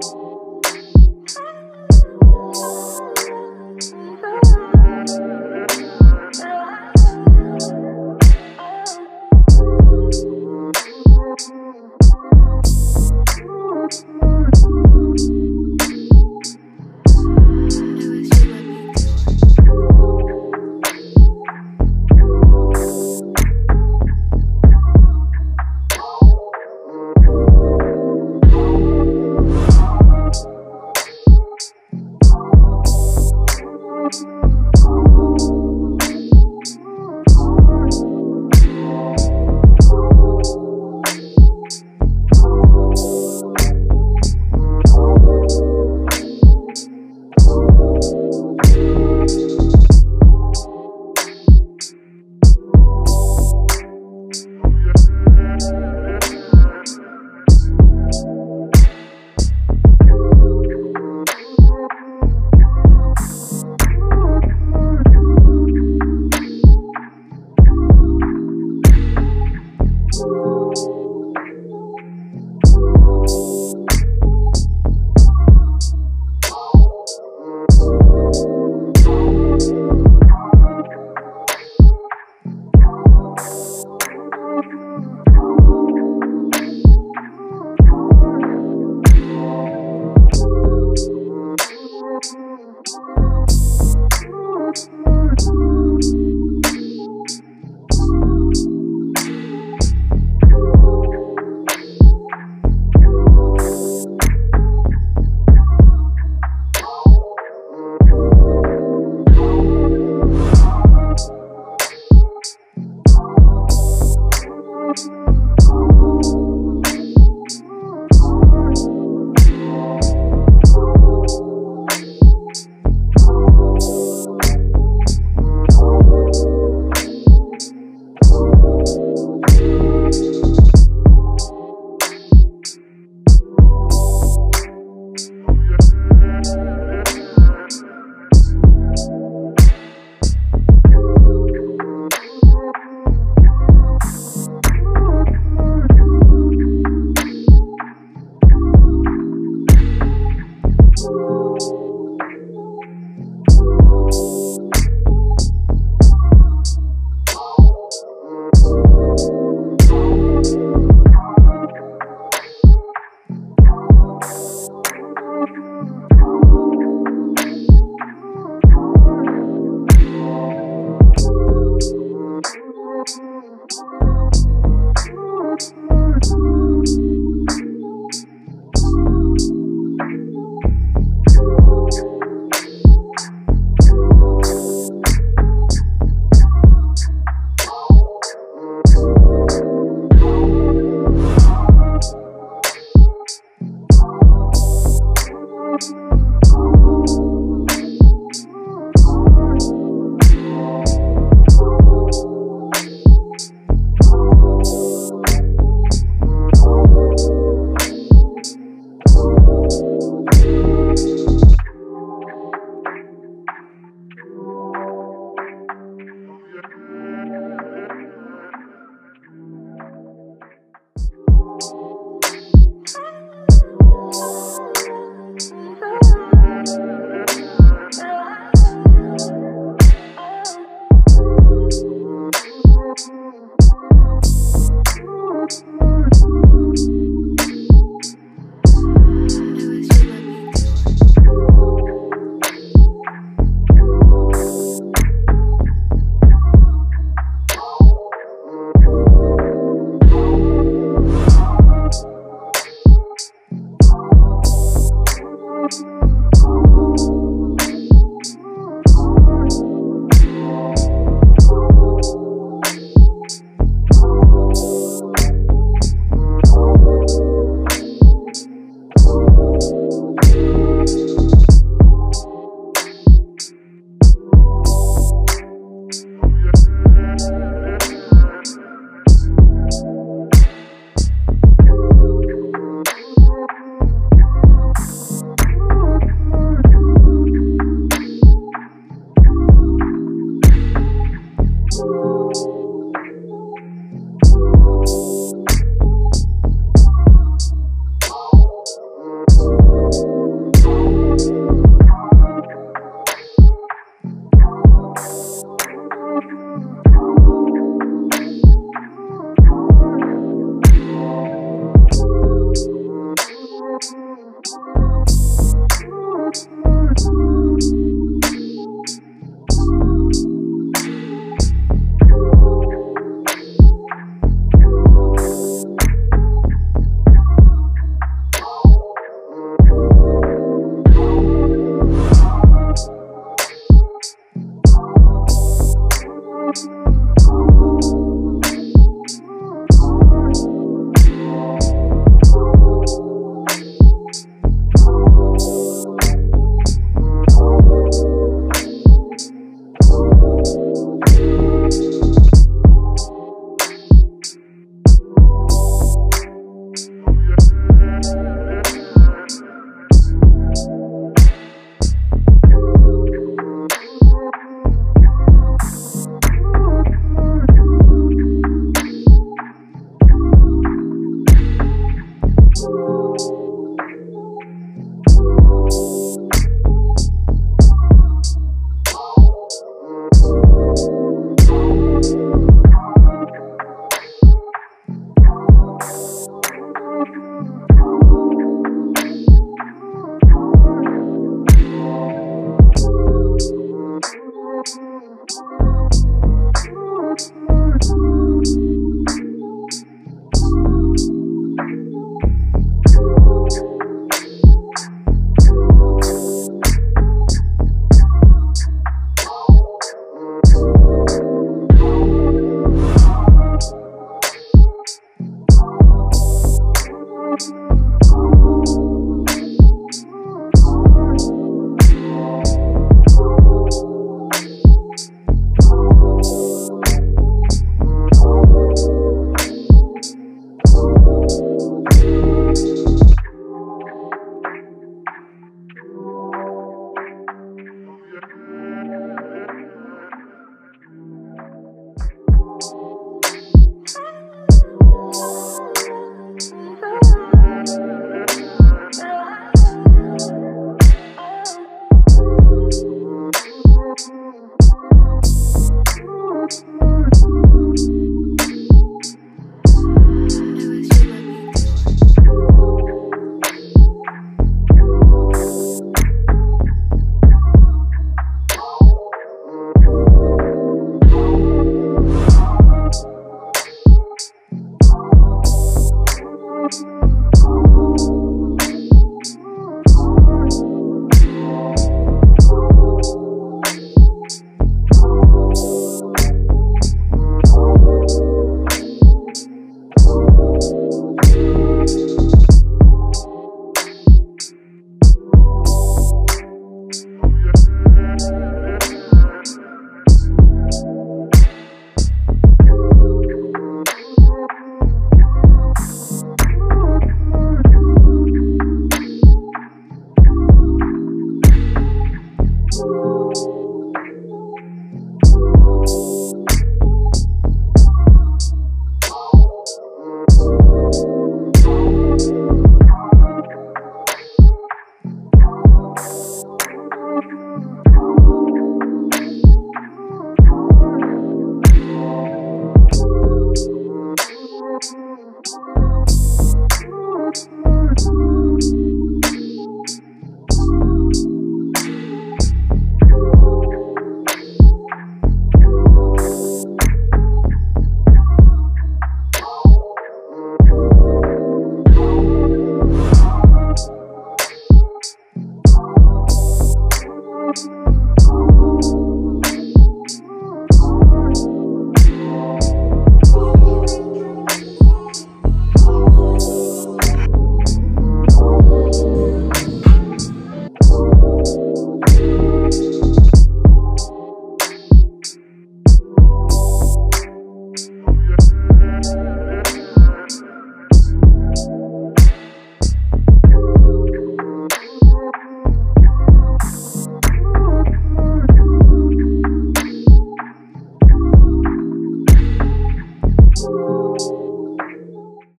you